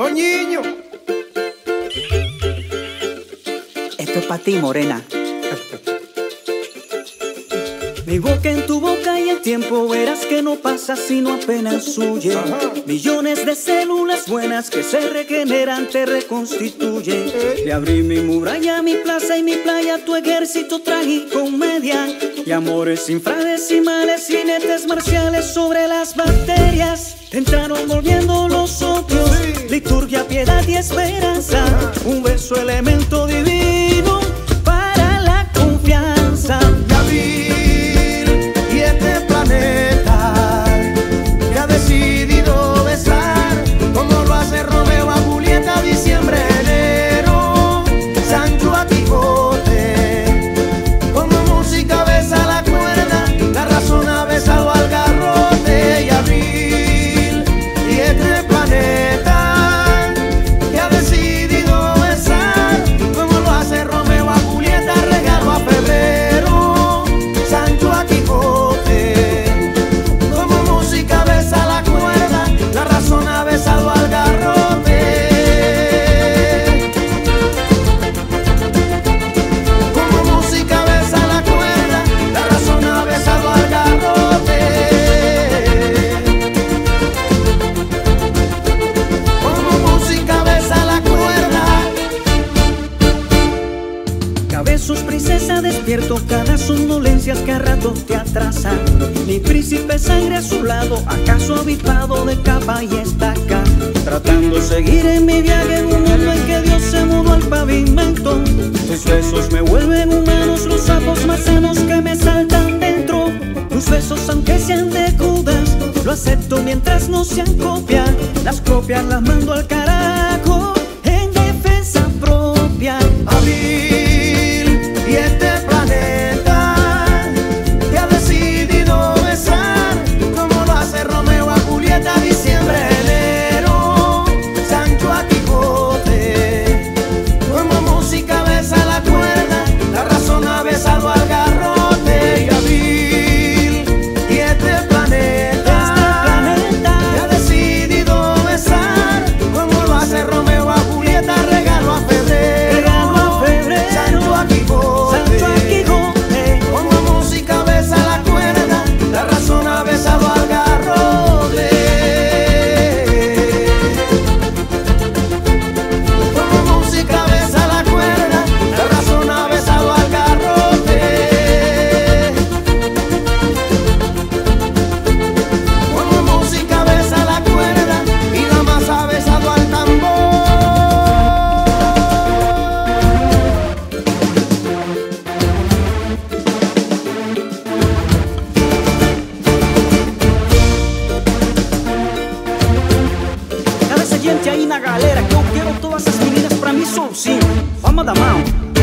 Coñiño. Esto es para ti, morena. Mi boca en tu boca y el tiempo verás que no pasa sino apenas huye. Millones de células buenas que se regeneran, te reconstituyen. Le abrí mi muralla, mi plaza y mi playa, tu ejército trágico media. Y amores infradecimales, jinetes marciales sobre las bacterias. Te entraron volviendo los ojos, liturgia, piedad y esperanza. Un beso, elemento divino despierto, cada somnolencias que a rato te atrasan. Mi príncipe sangre a su lado, acaso avipado de capa y estaca. Tratando de seguir en mi viaje en un mundo en que Dios se mudó al pavimento. Tus besos me vuelven humanos, los sapos más sanos que me saltan dentro. Tus besos, aunque sean de lo acepto mientras no sean copias. Las copias las mando al carajo na galera que eu quero todas essas meninas pra mim são sim. Vamos da mão.